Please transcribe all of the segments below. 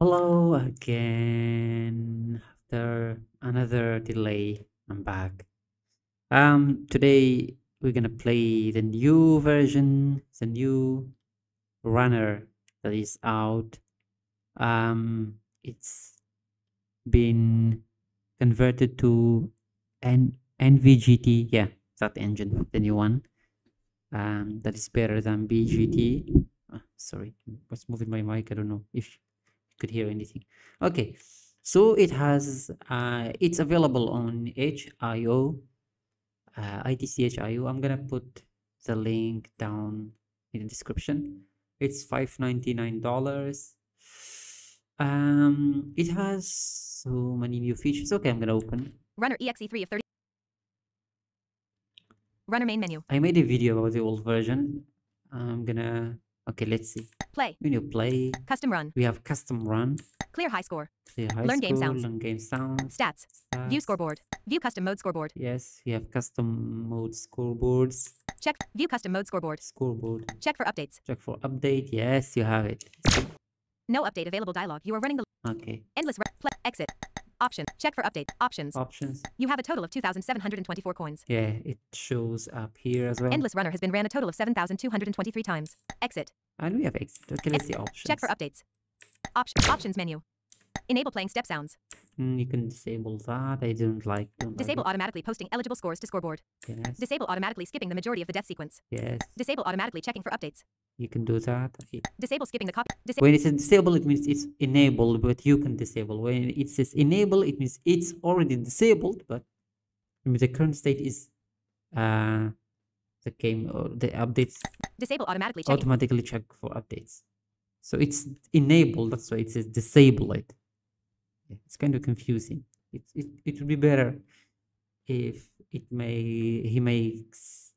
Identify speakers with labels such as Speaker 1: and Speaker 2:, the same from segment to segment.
Speaker 1: Hello again. After another delay, I'm back. Um, today we're gonna play the new version, the new runner that is out. Um, it's been converted to N NVGT. Yeah, that engine, the new one. Um, that is better than BGT. Ah, sorry, what's moving my mic? I don't know if could hear anything. Okay, so it has. Uh, it's available on HIO. Uh, itch.io. I'm gonna put the link down in the description. It's five ninety nine dollars. Um, it has so many new features. Okay, I'm gonna open.
Speaker 2: Runner EXE3 of 30. Runner main menu.
Speaker 1: I made a video about the old version. I'm gonna. Okay, let's see.
Speaker 2: Play.
Speaker 1: Menu play.
Speaker 2: Custom run.
Speaker 1: We have custom run.
Speaker 2: Clear high score.
Speaker 1: Clear high
Speaker 2: Learn game sounds.
Speaker 1: Learn game sounds.
Speaker 2: Stats. View scoreboard. View custom mode scoreboard.
Speaker 1: Yes, we have custom mode scoreboards.
Speaker 2: Check. View custom mode scoreboard.
Speaker 1: Scoreboard.
Speaker 2: Check for updates.
Speaker 1: Check for update. Yes, you have it.
Speaker 2: No update available dialog. You are running the
Speaker 1: Okay.
Speaker 2: endless run. Play. Exit. Option. Check for update. Options.
Speaker 1: Options.
Speaker 2: You have a total of 2,724 coins.
Speaker 1: Yeah, it shows up here as well.
Speaker 2: Endless runner has been ran a total of 7,223 times. Exit.
Speaker 1: And we have exit. Okay, let's see options.
Speaker 2: Check for updates. Option. Options menu. Enable playing step sounds.
Speaker 1: Mm, you can disable that. I don't like. Don't
Speaker 2: Disable
Speaker 1: like
Speaker 2: automatically posting eligible scores to scoreboard.
Speaker 1: Yes.
Speaker 2: Disable automatically skipping the majority of the death sequence.
Speaker 1: Yes.
Speaker 2: Disable automatically checking for updates.
Speaker 1: You can do that.
Speaker 2: Disable skipping the copy.
Speaker 1: When it says disable, it means it's enabled, but you can disable. When it says enable, it means it's already disabled, but I mean, the current state is uh the game or the updates
Speaker 2: Disable automatically checking.
Speaker 1: automatically check for updates. So it's enabled, that's why it says disable it. Yeah, it's kind of confusing. It, it, it would be better if it may he makes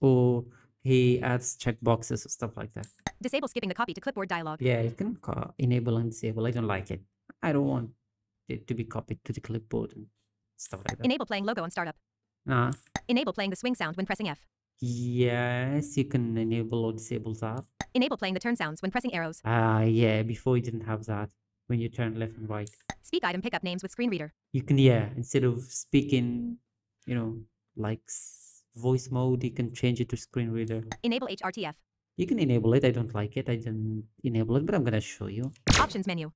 Speaker 1: or he adds checkboxes or stuff like that.
Speaker 2: Disable skipping the copy to clipboard dialog.
Speaker 1: Yeah, you can enable and disable. I don't like it. I don't want it to be copied to the clipboard and stuff like that.
Speaker 2: Enable playing logo on startup.
Speaker 1: Nah.
Speaker 2: Enable playing the swing sound when pressing F.
Speaker 1: Yes, you can enable or disable that.
Speaker 2: Enable playing the turn sounds when pressing arrows.
Speaker 1: Ah, yeah, before you didn't have that. When you turn left and right.
Speaker 2: Speak item pickup names with screen reader.
Speaker 1: You can, yeah, instead of speaking, you know, like voice mode, you can change it to screen reader.
Speaker 2: Enable HRTF.
Speaker 1: You can enable it. I don't like it. I didn't enable it, but I'm gonna show you.
Speaker 2: Options menu.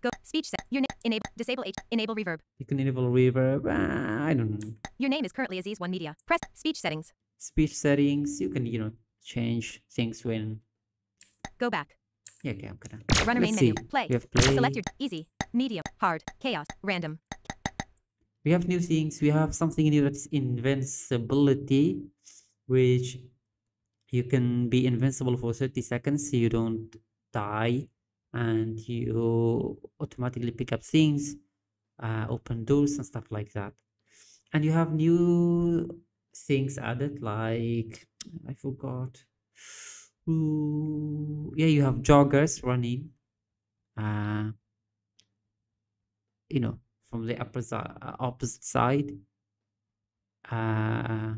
Speaker 2: Go speech set. Your name. Enable. Disable H. Enable reverb.
Speaker 1: You can enable reverb. ah, I don't know.
Speaker 2: Your name is currently Aziz One Media. Press speech settings.
Speaker 1: speech settings you can you know change things when
Speaker 2: Go back.
Speaker 1: yeah okay i'm gonna
Speaker 2: Runner
Speaker 1: let's
Speaker 2: main
Speaker 1: see
Speaker 2: menu. Play.
Speaker 1: we have play
Speaker 2: Select your easy, medium, hard, chaos, random.
Speaker 1: we have new things. We have something new that's invincibility which you can be invincible for 30 seconds. You don't die and you automatically pick up things uh, open doors and stuff like that. And you have new things added like i forgot. Ooh, yeah you have joggers running uh you know from the uh, opposite side. Uh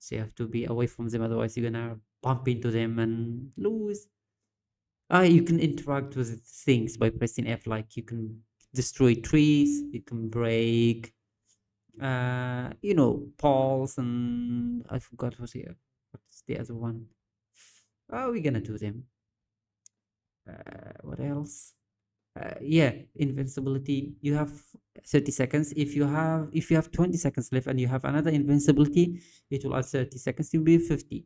Speaker 1: so you have to be away from them otherwise you're gonna bump into them and lose. Uh you can interact with things by pressing f like you can destroy trees you can break uh you know poles and i forgot what's here what's the other one. Oh we're gonna do them. Uh what else uh, yeah invincibility. You have 30 seconds. If you have if you have 20 seconds left and you have another invincibility it will add 30 seconds. You'll be 50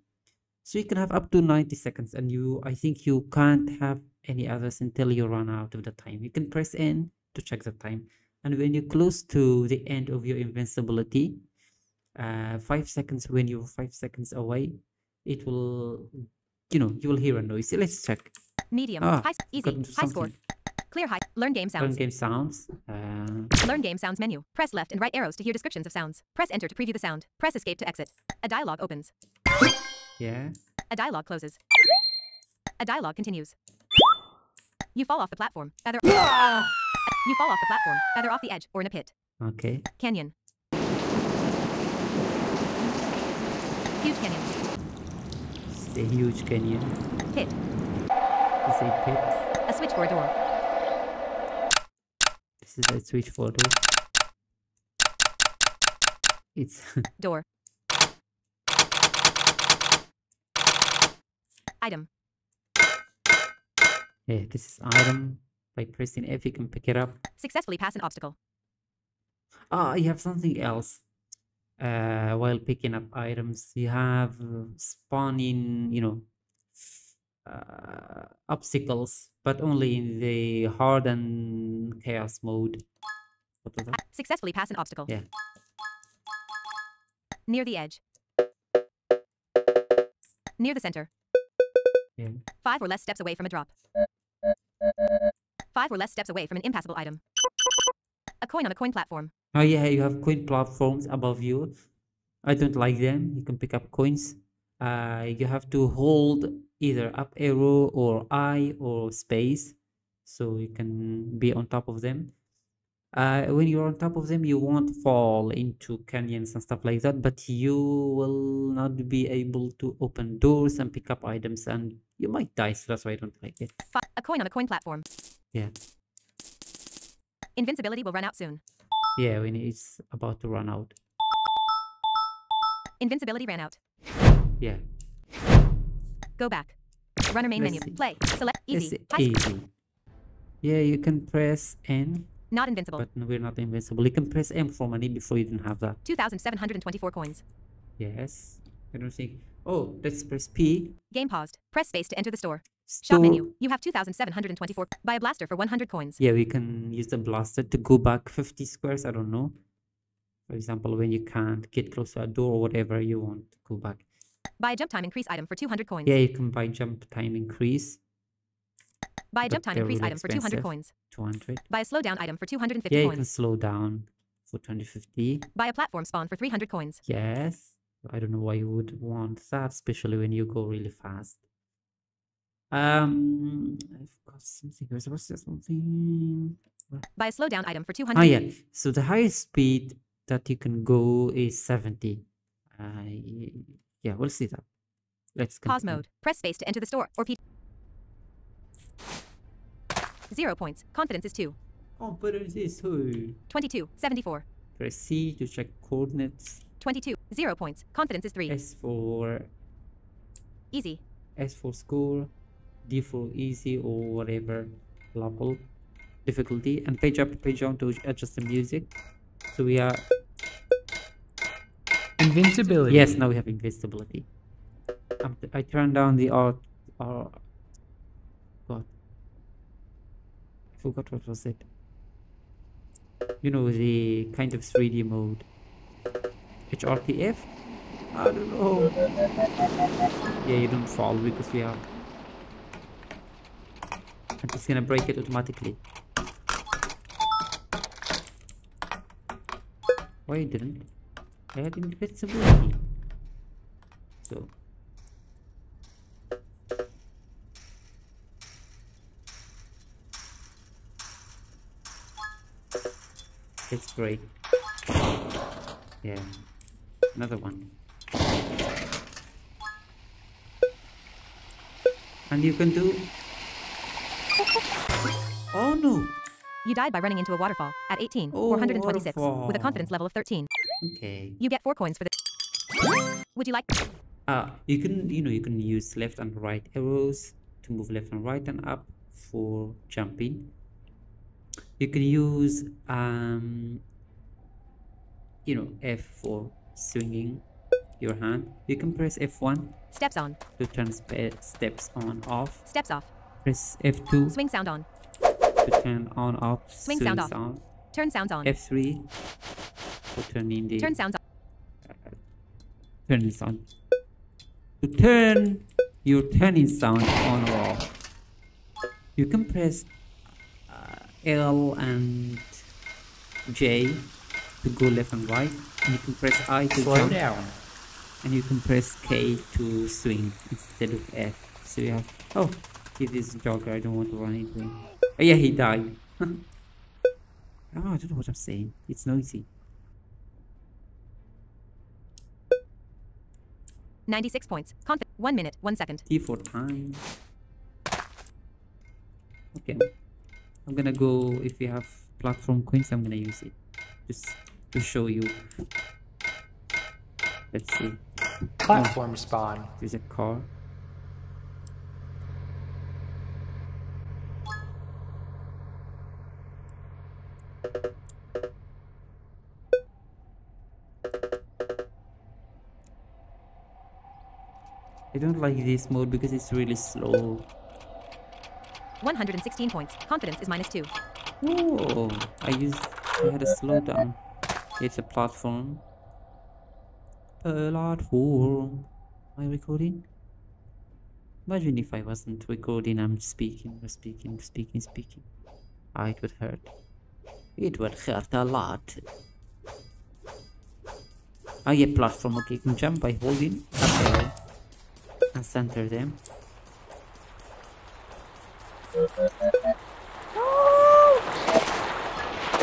Speaker 1: so you can have up to 90 seconds and you i think you can't have any others until you run out of the time. You can press n to check the time. And when you're close to the end of your invincibility uh five seconds when you're five seconds away it will you know you will hear a noise. Let's check.
Speaker 2: Medium,
Speaker 1: Ah,
Speaker 2: high, easy, high score. Clear high, learn game sounds.
Speaker 1: Learn game sounds uh
Speaker 2: Learn game sounds menu. Press left and right arrows to hear descriptions of sounds. Press enter to preview the sound. Press escape to exit. A dialog opens.
Speaker 1: yeah
Speaker 2: A dialog closes. A dialog continues. You fall off the platform, either you fall off the platform, either off the edge or in a pit.
Speaker 1: okay
Speaker 2: Canyon. Huge canyon.
Speaker 1: it's a huge canyon
Speaker 2: Pit.
Speaker 1: it's a pit
Speaker 2: A switch for a door.
Speaker 1: This is a switch photo. It's
Speaker 2: Door. Item.
Speaker 1: yeah, this is item. By pressing F, you can pick it up.
Speaker 2: Successfully pass an obstacle.
Speaker 1: Ah, you have something else. Uh, while picking up items, you have spawning, you know, uh, obstacles, but only in the hard and chaos mode. What was that?
Speaker 2: Successfully pass an obstacle.
Speaker 1: Yeah.
Speaker 2: Near the edge. Near the center.
Speaker 1: Yeah.
Speaker 2: Five or less steps away from a drop. Five or less steps away from an impassable item. A coin on a coin platform.
Speaker 1: Oh yeah, you have coin platforms above you. I don't like them. You can pick up coins. Uh, you have to hold either up arrow or I or space, so you can be on top of them. Uh, when you're on top of them, you won't fall into canyons and stuff like that, but you will not be able to open doors and pick up items, and you might die. So that's why I don't like it.
Speaker 2: A coin on a coin platform.
Speaker 1: Yeah,
Speaker 2: Invincibility will run out soon.
Speaker 1: yeah, when it's about to run out.
Speaker 2: Invincibility ran out.
Speaker 1: Yeah.
Speaker 2: Go back. Runner main
Speaker 1: Let's
Speaker 2: menu.
Speaker 1: see.
Speaker 2: Play. Select. Easy.
Speaker 1: It's
Speaker 2: High sp-
Speaker 1: easy. Yeah, you can press N,
Speaker 2: Not invincible.
Speaker 1: but we're not invincible. You can press M for money before you didn't have that.
Speaker 2: 2,724 coins.
Speaker 1: Yes. I don't think. Oh, let's press P.
Speaker 2: Game paused. Press space to enter the store.
Speaker 1: Store.
Speaker 2: Shop menu. You have 2,724. Buy a blaster for 100 coins.
Speaker 1: Yeah, we can use the blaster to go back 50 squares. I don't know. For example, when you can't get close to a door or whatever, you want to go back.
Speaker 2: Buy a jump time increase item for 200 coins.
Speaker 1: Yeah, you can buy jump time increase
Speaker 2: Buy a jump time increase
Speaker 1: really
Speaker 2: item for 200 coins.
Speaker 1: 200.
Speaker 2: Buy a slow down item for 250
Speaker 1: Yeah, you can slow down for 250.
Speaker 2: Buy a platform spawn for 300 coins.
Speaker 1: Yes. I don't know why you would want that, especially when you go really fast. Um, I've got something. Was was there something?
Speaker 2: Buy a slow down item for 200.
Speaker 1: Oh yeah. So the highest speed that you can go is 70. Uh, yeah, we'll see that. Let's
Speaker 2: Pause mode. Press space to enter the store or P. Zero points. Confidence is 2.
Speaker 1: Confidence is two.
Speaker 2: 22. 74.
Speaker 1: Press C to check coordinates.
Speaker 2: 22. Zero points. Confidence is 3.
Speaker 1: S for
Speaker 2: Easy.
Speaker 1: S for score, D for easy or whatever level difficulty, and page up, page down to adjust the music. So we are
Speaker 3: Invincibility.
Speaker 1: yes, now we have invincibility. Um, I turn down the art. Uh, God, I forgot what was it. You know the kind of 3D mode. HRTF? I don't know. Yeah, you don't fall because we are. I'm just gonna break it automatically. Why I didn't? I had invincibility. So. It's great. Yeah. Another one. And you can do. Oh no!
Speaker 2: You died by running into a waterfall at 18.
Speaker 1: Oh,
Speaker 2: 426. With a confidence level of 13.
Speaker 1: Okay.
Speaker 2: You get 4 coins for the. Would you like.
Speaker 1: Uh, you can, you know, you can use left and right arrows to move left and right and up for jumping. You can use, um, you know, F for swinging your hand. You can press F1
Speaker 2: Steps on.
Speaker 1: to turn steps on off.
Speaker 2: Steps off.
Speaker 1: Press F2
Speaker 2: Swing sound on.
Speaker 1: to turn on off.
Speaker 2: Swing sound off. Turn sounds on.
Speaker 1: F3 for turning the
Speaker 2: Turn sounds on.
Speaker 1: turning sound. To turn your turning sound on or off, you can press uh, L and J to go left and right, and you can press I to
Speaker 3: Slow
Speaker 1: jump,
Speaker 3: down.
Speaker 1: and you can press K to swing instead of F. So you have oh, it is jogger. I don't want to run into him. Oh yeah, he died. oh, I don't know what I'm saying. It's noisy.
Speaker 2: 96 points. Confi- 1 minute, 1 second.
Speaker 1: T for time. Okay. I'm gonna go if you have platform coins, I'm gonna use it just to show you. Let's see.
Speaker 3: Platform spawn.
Speaker 1: There's a car. Don't like this mode because it's really slow.
Speaker 2: 116 points. Confidence is minus 2.
Speaker 1: Oh, I used I had a slowdown. It's a platform. Platform. Am I recording? Imagine if I wasn't recording, I'm speaking, speaking, speaking, speaking. Ah, it would hurt. It would hurt a lot. I get platform, okay, you can jump by holding and center them.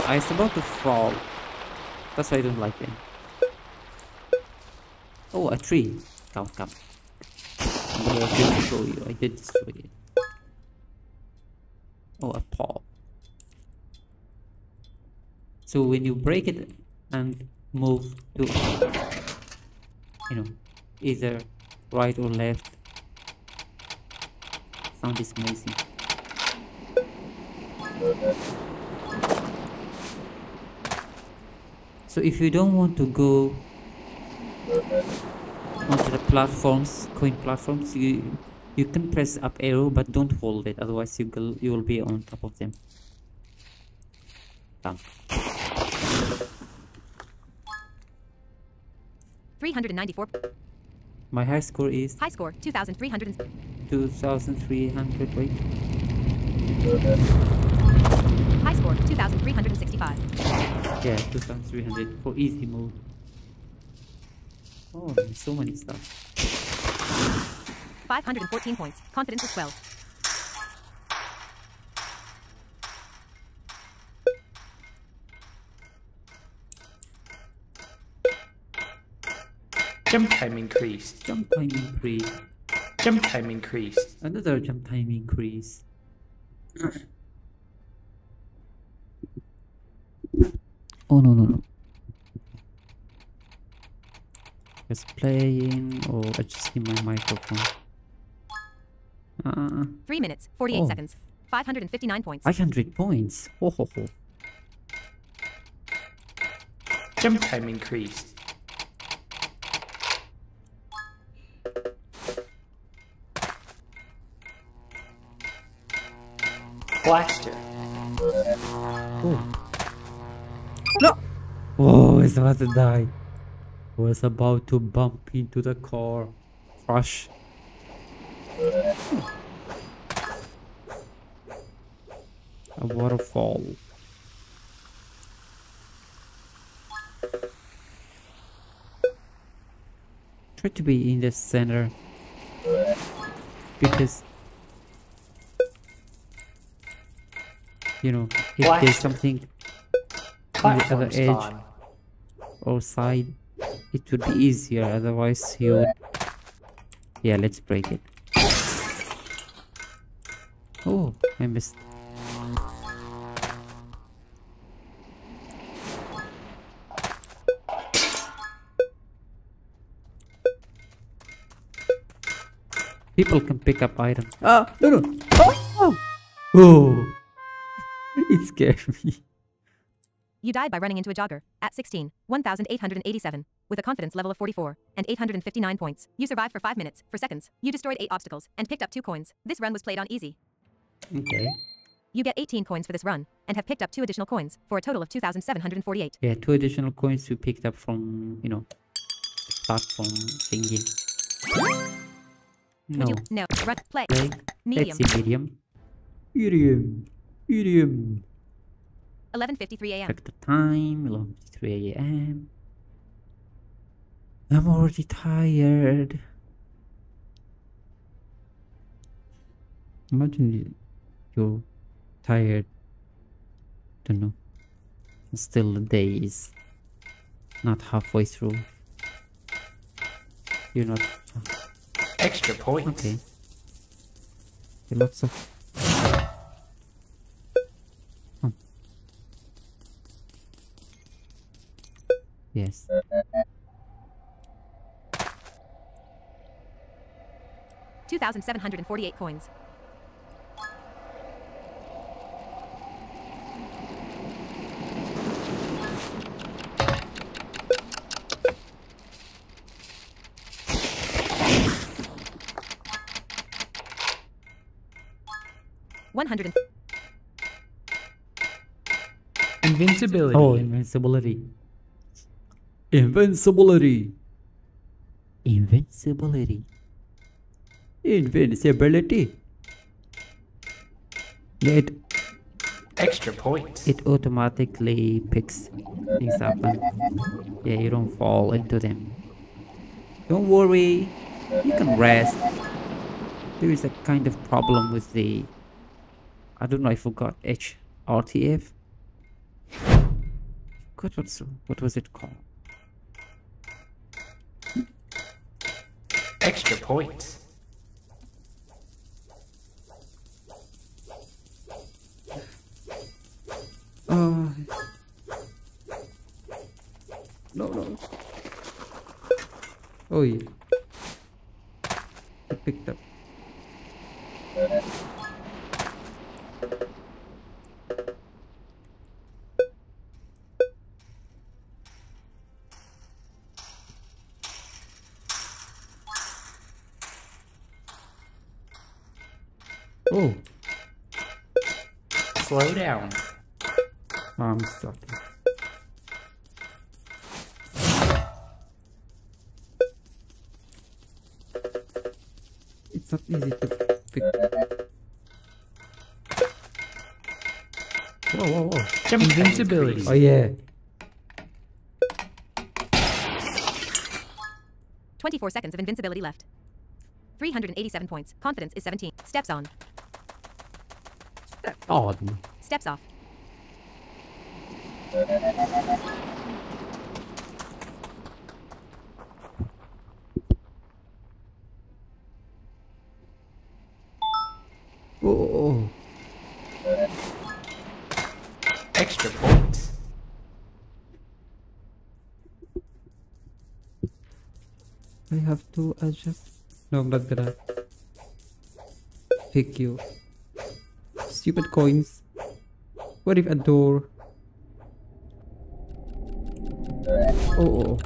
Speaker 1: I was about to fall. That's why I don't like them. Oh, a tree. Come, come. I'm gonna show you. I did destroy it. Oh, a paw. So when you break it and move to, you know, either right or left, sound is amazing. So if you don't want to go onto the platforms, coin platforms, you you can press up arrow but don't hold it, otherwise you will you will be on top of them. Done.
Speaker 2: 394.
Speaker 1: My high score is
Speaker 2: High score 2,300.
Speaker 1: 2300 wait.
Speaker 2: High score 2,365.
Speaker 1: Yeah, 2300 for easy mode. Oh, so many stuff.
Speaker 2: 514 points. Confidence is 12.
Speaker 3: Jump time increased.
Speaker 1: Jump time increase.
Speaker 3: Jump time increased.
Speaker 1: Another jump time increase. oh no no no. Just playing or adjusting my microphone. Uh,
Speaker 2: 3 minutes, 48
Speaker 1: Oh.
Speaker 2: seconds. 559 points.
Speaker 1: 500 points. Ho ho ho.
Speaker 3: Jump time increased. Blaster.
Speaker 1: Oh. No! Oh, I was about to die. I was about to bump into the car. Crush. A waterfall. Try to be in the center. Because you know, if there's something on the other edge or side, it would be easier. Otherwise, you would. Yeah, let's break it. Oh, I missed. People can pick up items. Ah, no, no. Oh, oh. it scared me.
Speaker 2: You died by running into a jogger. At 16, 1,887. With a confidence level of 44 and 859 points. You survived for 5 minutes, for seconds. You destroyed 8 obstacles and picked up 2 coins. This run was played on easy.
Speaker 1: Okay.
Speaker 2: You get 18 coins for this run and have picked up 2 additional coins for a total of 2,748.
Speaker 1: Yeah, two additional coins we picked up from, you know, platform thingy. No.
Speaker 2: Would you no run play
Speaker 1: Play.
Speaker 2: medium
Speaker 1: Let's see, medium. Medium. Medium.
Speaker 2: 11:53 a.m.
Speaker 1: Check the time, 11.53 a.m. I'm already tired. Imagine you- you're tired. Don't know. Still the day is not halfway through. You're not
Speaker 3: Extra points.
Speaker 1: okay. Lots of Yes.
Speaker 2: Two thousand seven hundred and forty-eight coins. One hundred
Speaker 3: Invincibility.
Speaker 1: Oh, invincibility. Invincibility. Invincibility. Invincibility. Yeah, it,
Speaker 3: Extra points.
Speaker 1: it automatically picks things up and yeah, you don't fall into them. Don't worry, you can rest. There is a kind of problem with the I don't know, I forgot HRTF. Forgot what's what was it called?
Speaker 3: Extra points.
Speaker 1: Uh, no, no. Oh yeah. I picked up. Oh,
Speaker 3: Slow down.
Speaker 1: I'm starting. It's not easy to pick. Whoa, whoa, whoa.
Speaker 3: Jump
Speaker 4: Invincibility.
Speaker 1: Oh yeah.
Speaker 2: twenty-four seconds of invincibility left. Three hundred and eighty-seven points. Confidence is seventeen. Steps on.
Speaker 1: Odd.
Speaker 2: Steps off.
Speaker 1: Oh,
Speaker 3: Extra points.
Speaker 1: I have to adjust. No, I'm not gonna pick you. Stupid coins. What if a door? Oh, oh, oh.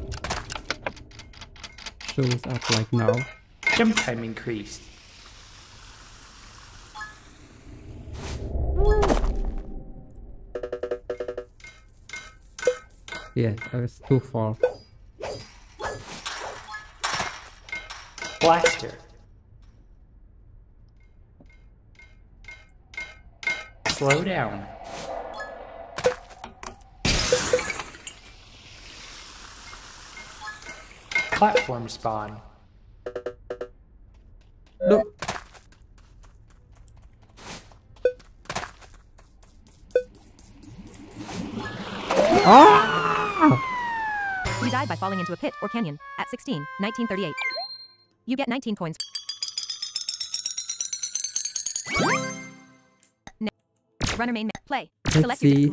Speaker 1: Shows up like now.
Speaker 3: Jump time increased.
Speaker 1: Yeah, I was too far.
Speaker 3: Blaster. Slow down. Platform spawn.
Speaker 1: No. Ah!
Speaker 2: You died by falling into a pit or canyon at 16, 1938. You get 19 coins. Runner main ma- play.
Speaker 1: Let's
Speaker 2: Select
Speaker 1: see.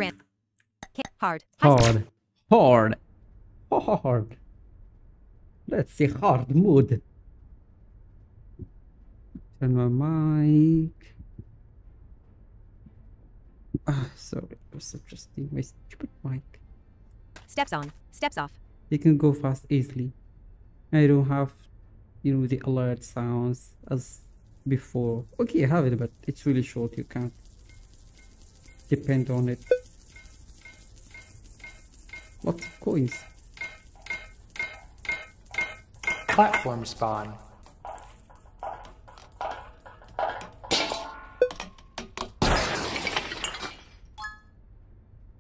Speaker 2: hard. High.
Speaker 1: Hard. Hard. Hard. Let's see hard mood. Turn my mic. Ah, sorry, I was adjusting my stupid mic.
Speaker 2: Steps on. Steps off.
Speaker 1: You can go fast easily. I don't have, you know, the alert sounds as before. Okay, I have it, but it's really short. You can't depend on it. Lots of coins.
Speaker 3: Platform spawn.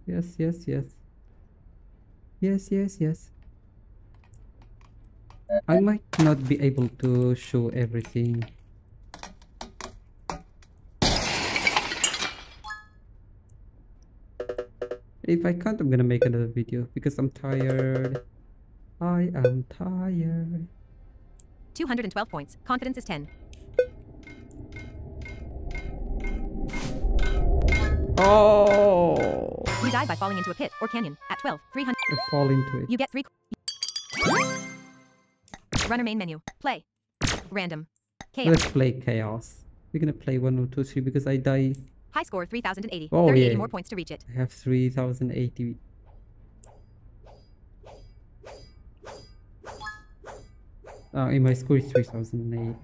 Speaker 1: Yes, yes, yes. Yes, yes, yes. I might not be able to show everything. If I can't, I'm gonna make another video because I'm tired. I am tired.
Speaker 2: 212 points. Confidence is 10.
Speaker 1: Oh!
Speaker 2: You die by falling into a pit or canyon. At 12, 300.
Speaker 1: I fall into it.
Speaker 2: You get three. Runner main menu. Play. Random. Chaos.
Speaker 1: Let's play chaos. We're gonna play one, two, three because I die.
Speaker 2: High score 3080.
Speaker 1: Oh,
Speaker 2: 3080
Speaker 1: yeah.
Speaker 2: more points to reach it.
Speaker 1: I have 3080. Oh, in my score is 3008.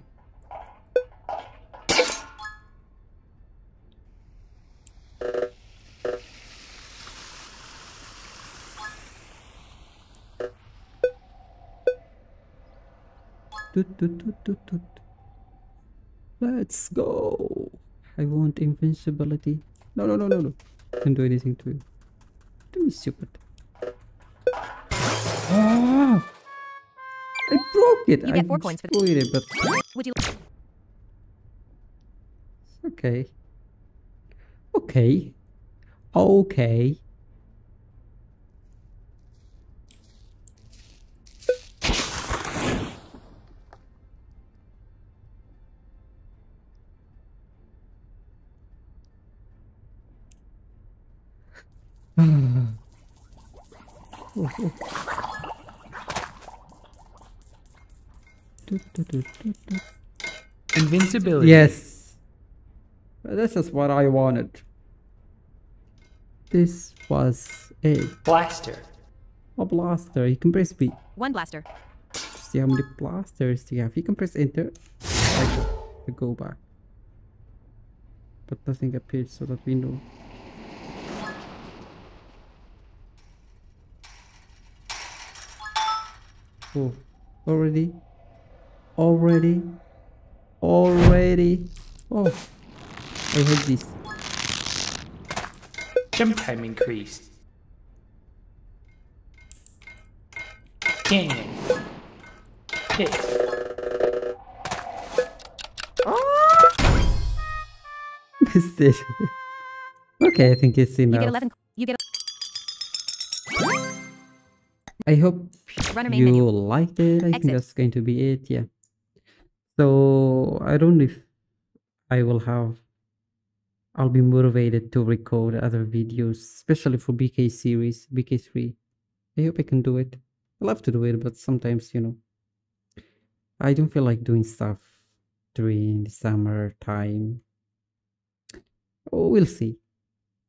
Speaker 1: Toot, toot, toot, toot, toot. Let's go. I want invincibility. No, no, no, no, no. Can't do anything to you. Do me stupid. Ah! I broke it.
Speaker 2: You
Speaker 1: I
Speaker 2: get four coins for-
Speaker 1: destroyed it, but
Speaker 2: Would you
Speaker 1: okay. Okay. Okay.
Speaker 3: Invincibility.
Speaker 1: Yes. This is what I wanted. This was it.
Speaker 3: Blaster.
Speaker 1: A blaster. You can press B.
Speaker 2: one blaster?
Speaker 1: See how many blasters do you have. You can press enter. I go, to go back. But nothing appears so that we know. Oh, already? Already? Already? Oh, I hate this.
Speaker 3: Jump time increased. Canyon. Pit.
Speaker 1: Missed it. okay, I think it's
Speaker 2: You
Speaker 1: enough. I hope
Speaker 2: Runner
Speaker 1: you
Speaker 2: menu.
Speaker 1: liked it. I think that's going to be it. Yeah. So I don't know if I will have. I'll be motivated to record other videos, especially for BK series, BK3. I hope I can do it. I love to do it, but sometimes, you know, I don't feel like doing stuff during the summer time. Oh, we'll see.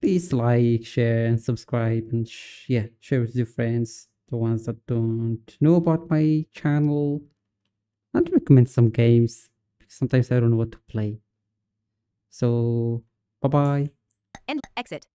Speaker 1: Please like, share, and subscribe, and sh- yeah, share with your friends, the ones that don't know about my channel, and recommend some games. Sometimes I don't know what to play. So, bye bye.
Speaker 2: And Exit.